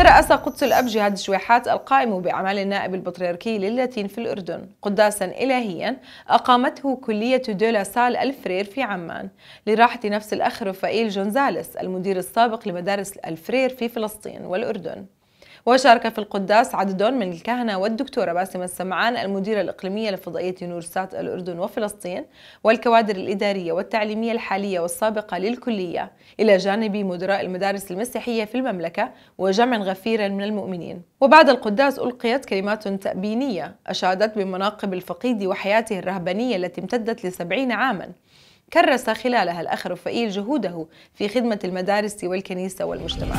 ترأس قدس الأب جهاد الشويحات القائم بأعمال النائب البطريركي للاتين في الأردن قداسا إلهيا أقامته كلية دولا سال الفرير في عمان. لراحة نفس الأخ رفائيل جونزاليس المدير السابق لمدارس الفرير في فلسطين والأردن. وشارك في القداس عدد من الكهنة والدكتورة باسمة السمعان المديرة الإقليمية لفضائية يونورسات الأردن وفلسطين والكوادر الإدارية والتعليمية الحالية والسابقة للكلية إلى جانب مدراء المدارس المسيحية في المملكة وجمع غفير من المؤمنين. وبعد القداس ألقيت كلمات تأبينية أشادت بمناقب الفقيد وحياته الرهبانية التي امتدت لسبعين عاما. كرس خلالها الأخ رفائيل جهوده في خدمة المدارس والكنيسة والمجتمع.